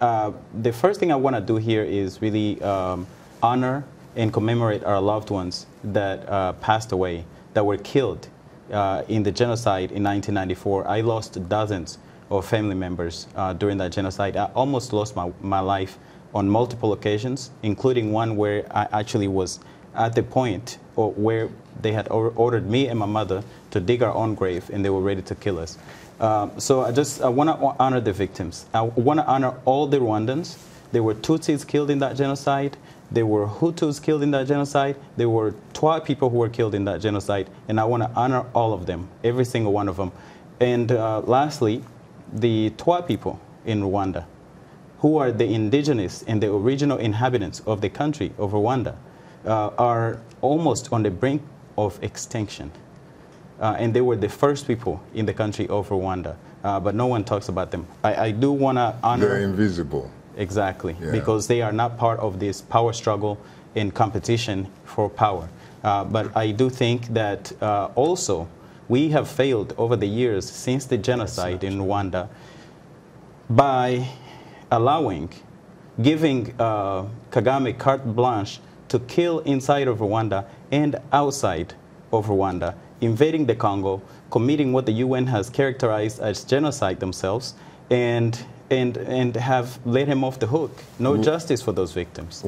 uh, the first thing I want to do here is really um, honor and commemorate our loved ones that uh, passed away, that were killed uh, in the genocide in 1994. I lost dozens of family members uh, during that genocide. I almost lost my, my life on multiple occasions, including one where I actually was at the point where they had ordered me and my mother to dig our own grave and they were ready to kill us. Um, so I just I want to honor the victims. I want to honor all the Rwandans. There were Tutsis killed in that genocide. There were Hutus killed in that genocide. There were Twa people who were killed in that genocide. And I want to honor all of them, every single one of them. And uh, lastly, the Twa people in Rwanda, who are the indigenous and the original inhabitants of the country of Rwanda, uh, are almost on the brink of extinction. Uh, and they were the first people in the country of Rwanda, uh, but no one talks about them. I, I do want to honor. They're invisible. Exactly, yeah. because they are not part of this power struggle and competition for power. Uh, but I do think that uh, also we have failed over the years since the genocide in Rwanda by allowing, giving uh, Kagame carte blanche to kill inside of Rwanda and outside of Rwanda, invading the Congo, committing what the UN has characterized as genocide themselves, and, and, and have let him off the hook. No justice for those victims.